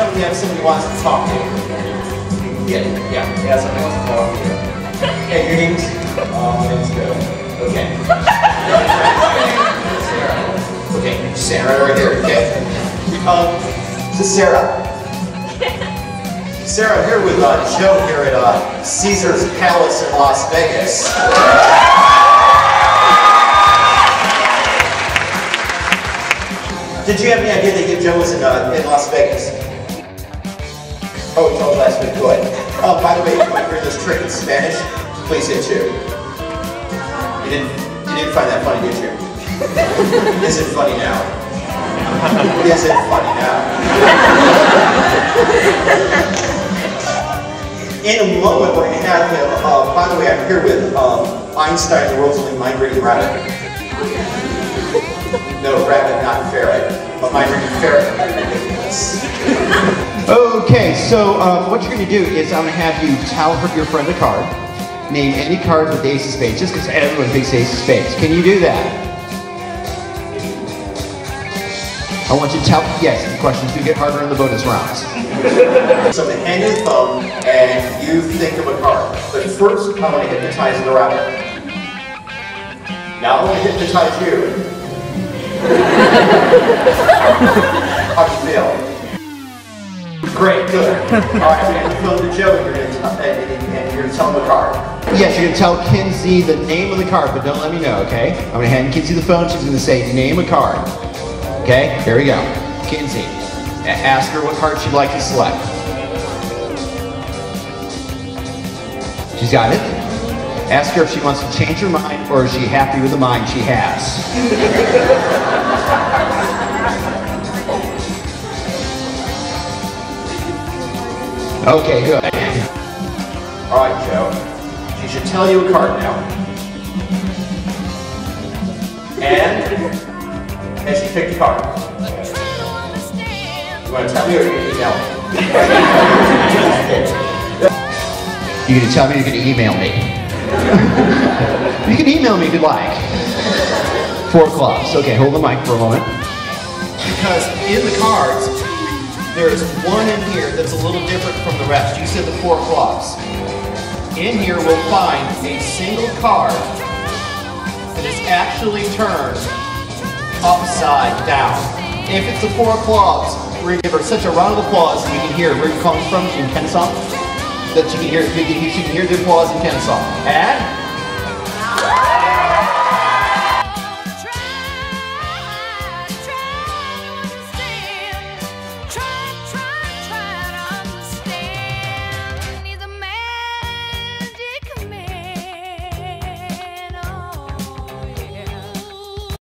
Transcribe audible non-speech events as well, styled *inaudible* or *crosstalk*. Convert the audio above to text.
somebody have somebody wants to talk to you. Yeah, yeah, yeah, somebody wants to talk to you. Hey, your name's, um, my name's Joe. Okay. Sarah. Okay, Sarah right here, okay? Um, this is Sarah. Sarah, I'm here with uh, Joe here at uh, Caesar's Palace in Las Vegas. Did you have any idea that Joe was in, uh, in Las Vegas? Oh, told last week, good. Oh, by the way, if you want to hear this trick in Spanish, please hit two. You didn't, you didn't find that funny, did you? Is it funny now? Is it funny now? In a moment, we're going to have him, uh, by the way, I'm here with um, Einstein, the world's only mind-reading rabbit. No, rabbit, not ferret. But mind-reading ferret. Okay, so um, what you're going to do is I'm going to have you tell your friend a card. Name any card with ace of spades, just because everyone thinks ace of spades. Can you do that? I want you to tell, yes, the questions do get harder in the bonus rounds. *laughs* So to hand the phone, and you think of a card. But first, I want to hypnotize the rabbit. Now I want to hypnotize you. How do you feel? Great, good. All right, I'm going to phone to Joe, and you're going to tell, and, and, and you're going to tell him the card. Yes, you're going to tell Kinsey the name of the card, but don't let me know, okay? I'm going to hand Kinsey the phone. She's going to say, name a card. Okay, here we go. Kinsey, ask her what card she'd like to select. She's got it. Ask her if she wants to change her mind or is she happy with the mind she has. *laughs* Okay, good. All right, Joe. She should tell you a card now. And, and she picked a card. You want to tell me or you email me? *laughs* You're gonna tell me you're gonna email me. *laughs* you can email me if you'd like. Four clubs. Okay, hold the mic for a moment. Because in the cards, there's one in here that's a little different from the rest. You said the four clubs. In here we'll find a single card that is actually turned upside down. If it's the four clubs, we're gonna give her such a round of applause and we can hear where it comes from in Kennesaw that you can hear, she can, she can hear the applause in Kennesaw. And